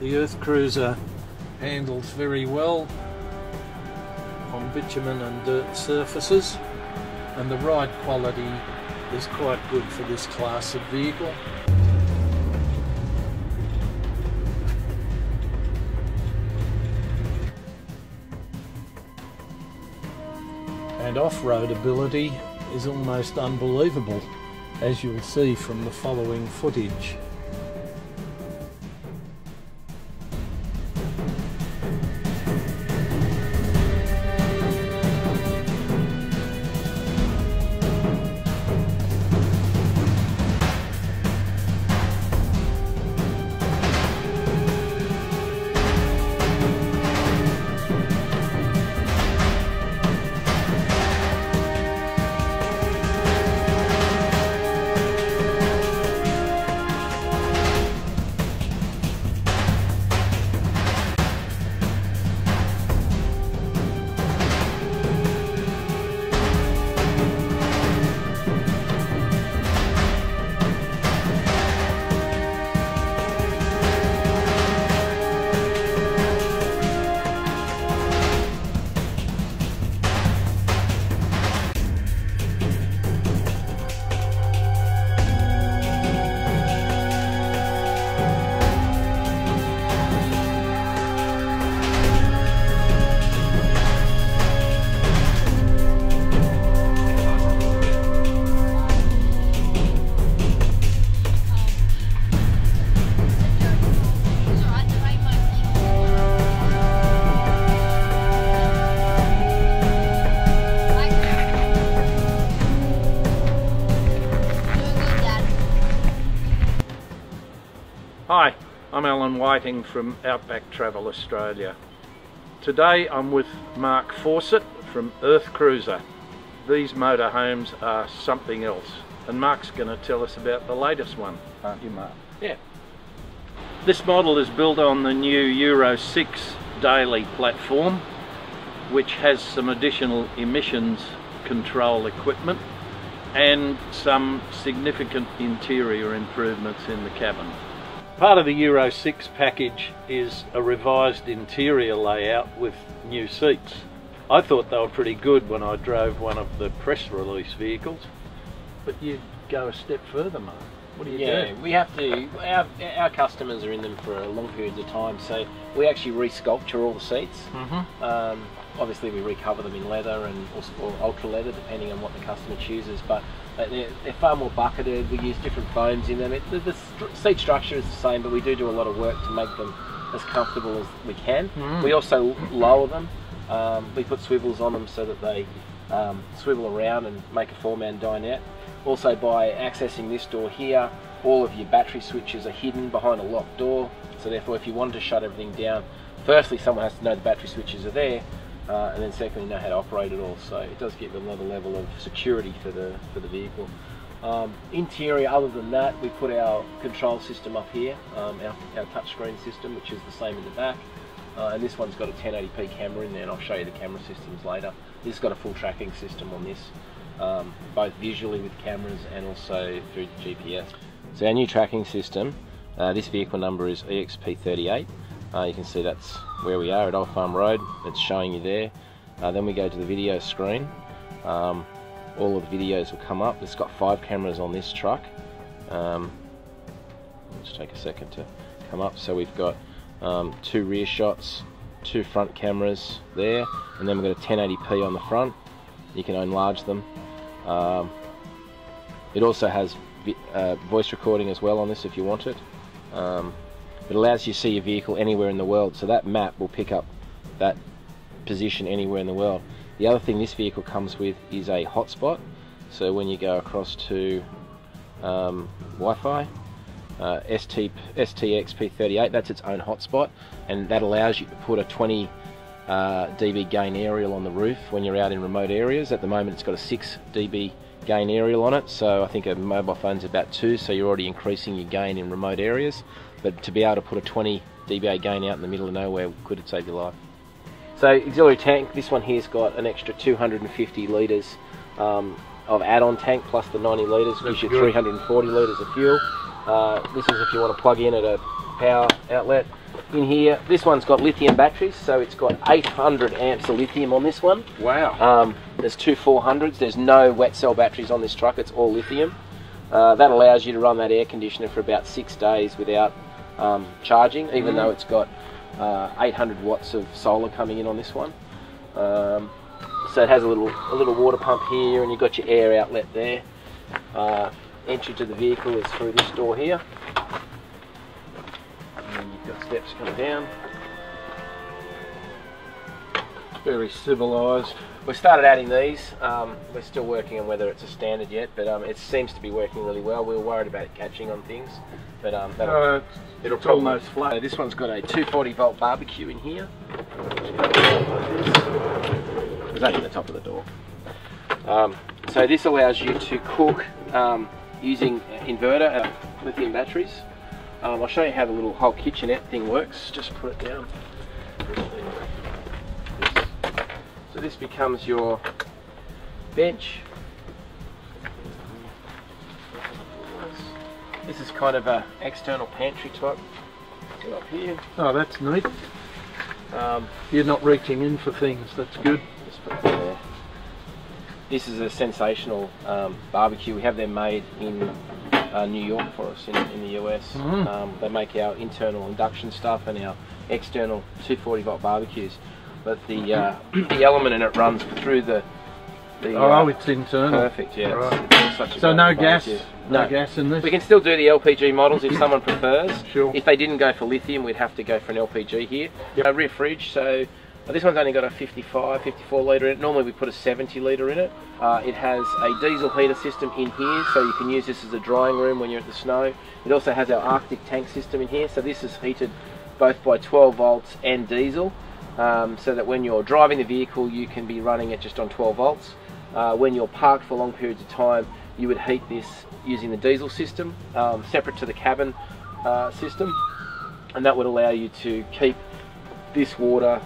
The Earthcruiser handles very well on bitumen and dirt surfaces and the ride quality is quite good for this class of vehicle. And off-road ability is almost unbelievable as you'll see from the following footage. I'm Allan Whiting from Outback Travel Australia. Today I'm with Mark Fawcett from Earthcruiser. These motorhomes are something else and Mark's going to tell us about the latest one, aren't you Mark? Yeah. This model is built on the new Euro 6 daily platform which has some additional emissions control equipment and some significant interior improvements in the cabin. Part of the Euro 6 package is a revised interior layout with new seats. I thought they were pretty good when I drove one of the press release vehicles, but you go a step further, Mark. What do you yeah, do? we have to. Our, our customers are in them for long periods of time, so we actually resculpture all the seats. Mm-hmm. Um, obviously, we recover them in leather and also or ultra leather, depending on what the customer chooses. But they're, they're far more bucketed. We use different foams in them. It, the, the st- seat structure is the same, but we do do a lot of work to make them as comfortable as we can. Mm. We also lower them. Um, we put swivels on them so that they um, swivel around and make a four-man dinette. Also, by accessing this door here, all of your battery switches are hidden behind a locked door. So therefore, if you wanted to shut everything down, firstly, someone has to know the battery switches are there, uh, and then secondly, know how to operate it all. So it does give another level of security for the for the vehicle. Um, interior, other than that, we put our control system up here, um, our, our touchscreen system, which is the same in the back. Uh, and this one's got a 1080p camera in there, and I'll show you the camera systems later. This has got a full tracking system on this, um, both visually with cameras and also through GPS. So our new tracking system, uh, this vehicle number is EXP38. Uh, you can see that's where we are at Old Farm Road. It's showing you there. Uh, then we go to the video screen. Um, all of the videos will come up. It's got five cameras on this truck. Um, let's take a second to come up. So we've got um, two rear shots, two front cameras there, and then we've got a 1080p on the front. You can enlarge them. Um, it also has uh, voice recording as well on this if you want it. Um, it allows you to see your vehicle anywhere in the world, so that map will pick up that position anywhere in the world. The other thing this vehicle comes with is a hotspot. So when you go across to um, Wi-Fi, uh, ST, STXP38, that's its own hotspot, and that allows you to put a 20 uh, dB gain aerial on the roof when you're out in remote areas. At the moment, it's got a 6 dB gain aerial on it, so I think a mobile phone's about 2, so you're already increasing your gain in remote areas. But to be able to put a 20 dBA gain out in the middle of nowhere could it save your life. So auxiliary tank, this one here's got an extra 250 litres um, of add-on tank plus the 90 litres, gives you good. 340 litres of fuel. Uh, this is if you want to plug in at a power outlet. in here. This one's got lithium batteries, so it's got 800 amps of lithium on this one. Wow. Um, there's two 400s. There's no wet cell batteries on this truck. It's all lithium. Uh, that allows you to run that air conditioner for about six days without um, charging, even Mm. though it's got uh, 800 watts of solar coming in on this one. Um, so it has a little a little water pump here, and you've got your air outlet there. Uh, entry to the vehicle is through this door here. And you've got steps coming down. Very civilised. We started adding these. Um, we're still working on whether it's a standard yet, but um, it seems to be working really well. We were worried about it catching on things, but um, Uh, it's, it'll it's probably- almost flat. This one's got a 240 volt barbecue in here. It's at the top of the door. Um, so this allows you to cook um, using inverter uh, lithium batteries. Um, I'll show you how the little whole kitchenette thing works. Just put it down. So this becomes your bench. This is kind of a external pantry type. Up here. Oh, that's neat. Um, You're not reaching in for things. That's good. This is a sensational um, barbecue. We have them made in uh, New York for us in, in the US. Mhm. Um, they make our internal induction stuff and our external 240 volt barbecues. But the uh, the element in it runs through the. the Oh, uh, it's internal. perfect. Yeah. Right. it's a So no gas. No No. gas in this. We can still do the LPG models if someone prefers. Sure. If they didn't go for lithium, we'd have to go for an LPG here. A rear fridge, so uh, this one's only got a 55, 54 litre in it. Normally we put a 70 litre in it. Uh, it has a diesel heater system in here, so you can use this as a drying room when you're at the snow. It also has our Arctic tank system in here, so this is heated both by 12 volts and diesel. Um, so that when you're driving the vehicle, you can be running it just on 12 volts. Uh, when you're parked for long periods of time, you would heat this using the diesel system, um, separate to the cabin uh, system, and that would allow you to keep this water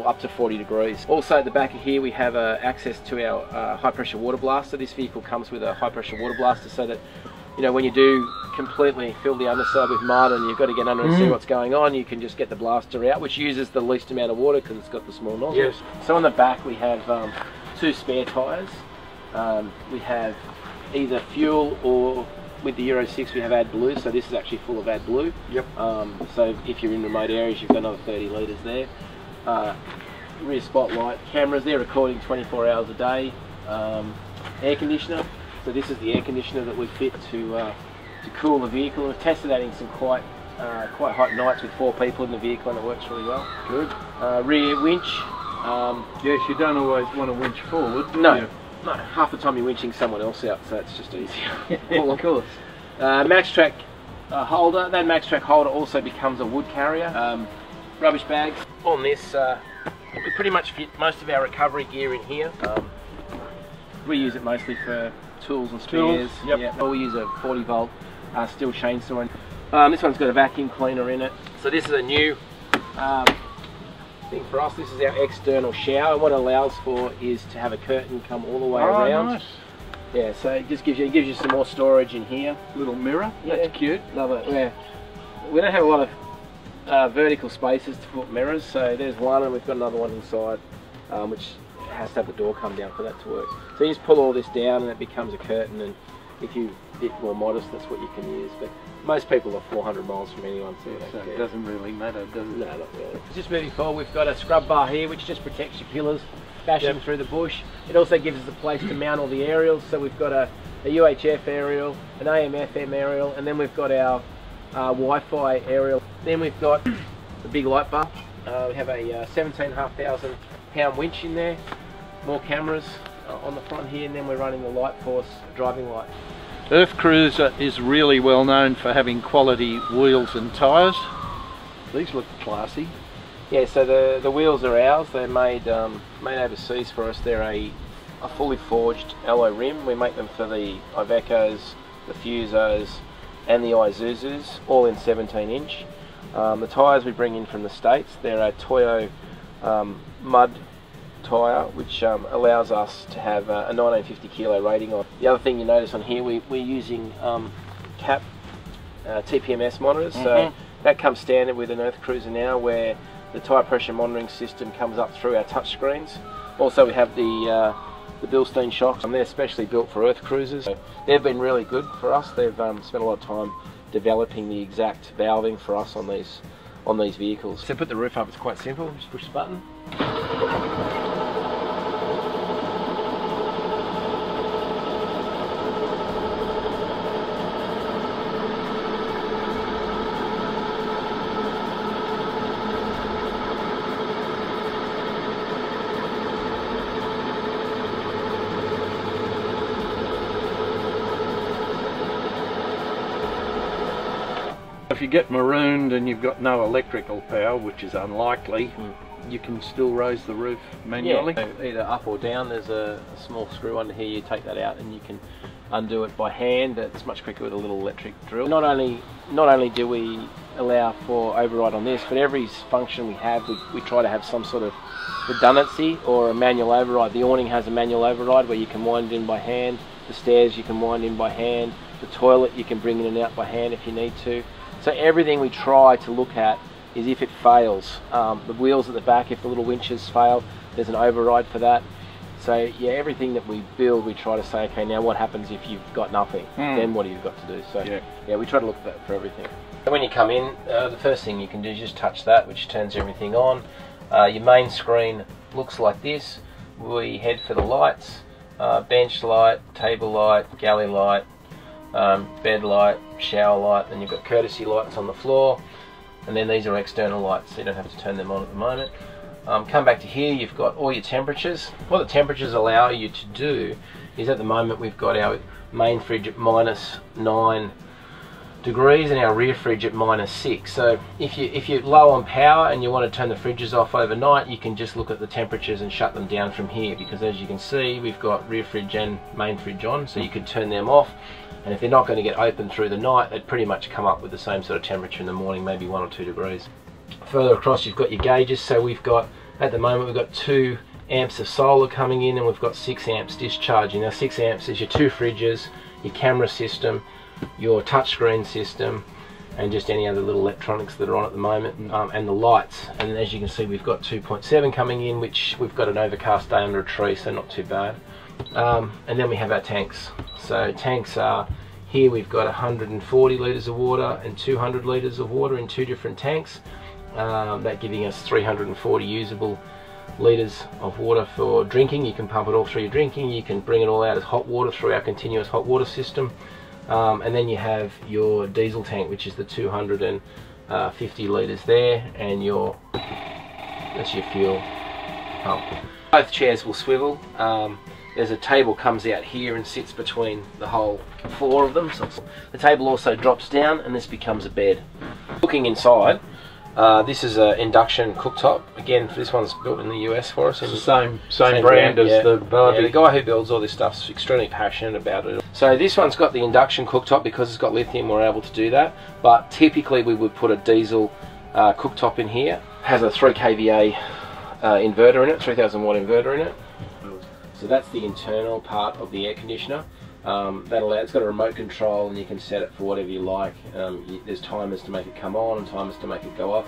up to 40 degrees. Also at the back of here we have uh, access to our uh, high pressure water blaster. This vehicle comes with a high pressure water blaster so that you know when you do completely fill the underside with mud and you've got to get under and see Mm. what's going on, you can just get the blaster out, which uses the least amount of water because it's got the small nozzle. Yes. So on the back we have um, two spare tyres. Um, we have either fuel or with the Euro 6 we have AdBlue, so this is actually full of AdBlue. Yep. Um, so if you're in remote areas, you've got another 30 litres there. Uh, rear spotlight, cameras, they're recording 24 hours a day. Um, air conditioner, so this is the air conditioner that we fit to uh, to cool the vehicle. We've tested that in some quite uh, quite hot nights with four people in the vehicle, and it works really well. Good. Uh, rear winch. Um, Yes, you don't always want to winch forward. no, you? no, half the time you're winching someone else out, so it's just easier. well, of course. Uh, MAXTRAX uh, holder. That MAXTRAX holder also becomes a wood carrier. Um, rubbish bags. On this, uh, we pretty much fit most of our recovery gear in here. Um, we use it mostly for tools and Tools, spares. yep. Yeah. We use a 40 volt uh, Stihl chainsaw. Um, this one's got a vacuum cleaner in it. So this is a new um, thing for us. This is our external shower. What it allows for is to have a curtain come all the way Oh, around. nice. Yeah, so it just gives you it gives you some more storage in here. Little mirror. Yeah. That's cute. Love it. Yeah. We don't have a lot of uh, vertical spaces to put mirrors, so there's one and we've got another one inside, um, which has to have the door come down for that to work. So you just pull all this down and it becomes a curtain and if you're a bit more modest, that's what you can use. But most people are 400 miles from anyone, so, they So it doesn't really matter, does it? No, not really. Just moving forward, we've got a scrub bar here which just protects your pillars, bash them Yep. through the bush. It also gives us a place to mount all the aerials. So we've got a, a UHF aerial, an AM/FM aerial, and then we've got our uh, Wi-Fi aerial. Then we've got the big light bar. Uh, we have a uh, 17,500 pound winch in there, more cameras uh, on the front here, and then we're running the Lightforce driving light. Earthcruiser is really well known for having quality wheels and tyres. These look classy. Yeah, so the, the wheels are ours. They're made um, made overseas for us. They're a, a fully forged alloy rim. We make them for the Ivecos, the Fusos, and the Isuzus, all in 17 inch. Um, the tyres we bring in from the States, they're a Toyo um, mud tyre, which um, allows us to have a, a 1950 kilo rating on. The other thing you notice on here, we, we're using um, cap uh, TPMS monitors. So Mhm. that comes standard with an Earthcruiser now where the tyre pressure monitoring system comes up through our touch screens. Also we have the uh, the Bilstein shocks and they're specially built for Earthcruisers. So they've been really good for us. They've um, spent a lot of time developing the exact valving for us on these on these vehicles. To put the roof up, it's quite simple, just push the button. If you get marooned and you've got no electrical power, which is unlikely, Mm. you can still raise the roof manually. Yeah, either up or down. There's a, a small screw under here. You take that out and you can undo it by hand. It's much quicker with a little electric drill. Not only not only do we allow for override on this, but every function we have, we, we try to have some sort of redundancy or a manual override. The awning has a manual override where you can wind it in by hand. The stairs you can wind in by hand. The toilet you can bring in and out by hand if you need to. So everything we try to look at is if it fails. Um, the wheels at the back, if the little winches fail, there's an override for that. So yeah, everything that we build, we try to say, okay, now what happens if you've got nothing? Hmm. Then what have you got to do? So Yeah. yeah, we try to look at that for everything. And when you come in, uh, the first thing you can do is just touch that, which turns everything on. Uh, your main screen looks like this. We head for the lights, uh, bench light, table light, galley light, um, bed light, shower light, then you've got courtesy lights on the floor, and then these are external lights, so you don't have to turn them on at the moment. Um, come back to here, you've got all your temperatures. What the temperatures allow you to do is at the moment we've got our main fridge at minus 9 degrees and our rear fridge at minus 6. So if, you, if you're low on power and you want to turn the fridges off overnight, you can just look at the temperatures and shut them down from here because as you can see, we've got rear fridge and main fridge on, so you could turn them off. And if they're not going to get open through the night, they'd pretty much come up with the same sort of temperature in the morning, maybe one or two degrees. Further across, you've got your gauges. So we've got, at the moment, we've got two amps of solar coming in and we've got six amps discharging. Now six amps is your two fridges, your camera system, your touchscreen system, and just any other little electronics that are on at the moment, um, and the lights. And as you can see, we've got 2.7 coming in, which we've got an overcast day under a tree, so not too bad. Um, and then we have our tanks. So tanks are here. We've got 140 litres of water and 200 litres of water in two different tanks. Um, that giving us 340 usable litres of water for drinking. You can pump it all through your drinking. You can bring it all out as hot water through our continuous hot water system. Um, and then you have your diesel tank, which is the 250 litres there, and your that's your fuel pump. Both chairs will swivel. Um, there's a table comes out here and sits between the whole four of them. So the table also drops down, and this becomes a bed. Looking inside, uh, this is an induction cooktop. Again, this one's built in the US for us. It's the same same, same brand, as yeah. the Yeah, the guy who builds all this stuff's extremely passionate about it. So this one's got the induction cooktop because it's got lithium. We're able to do that. But typically we would put a diesel uh, cooktop in here. Has a 3 kVA uh, inverter in it, 3000 watt inverter in it. So that's the internal part of the air conditioner. Um, that allow, it's got a remote control and you can set it for whatever you like. Um, you, there's timers to make it come on and timers to make it go off.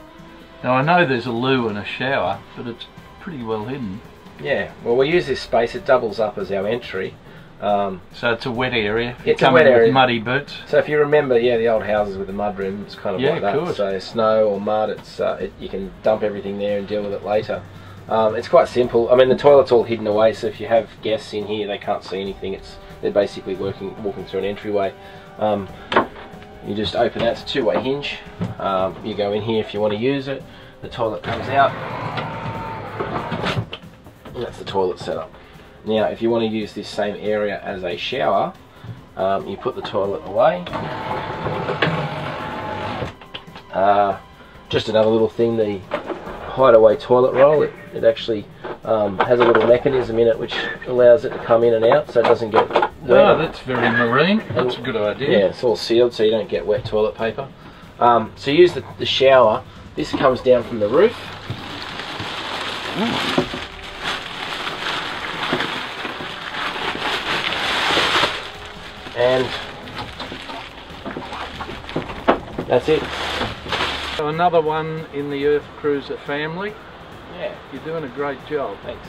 Now I know there's a loo and a shower, but it's pretty well hidden. Yeah, well we use this space, it doubles up as our entry. Um, So it's a wet area. It's a wet area. muddy boots. So if you remember, yeah, the old houses with the mud room, it's kind of Yeah, like that. course. So snow or mud, it's uh, it, you can dump everything there and deal with it later. Um, it's quite simple. I mean, the toilet's all hidden away, so if you have guests in here, they can't see anything. It's they're basically working walking through an entryway. Um, you just open that. It's a two-way hinge. Um, you go in here if you want to use it. The toilet comes out. And that's the toilet setup. Now, if you want to use this same area as a shower, um, you put the toilet away. Uh, just another little thing, the hideaway toilet roll. It, it actually um, has a little mechanism in it which allows it to come in and out so it doesn't get. Oh, that's very marine. That's a good idea. Yeah, it's all sealed so you don't get wet toilet paper. Um, so use the, the shower. This comes down from the roof. And that's it. So another one in the Earth Cruiser family. Yeah, You're doing a great job. thanks.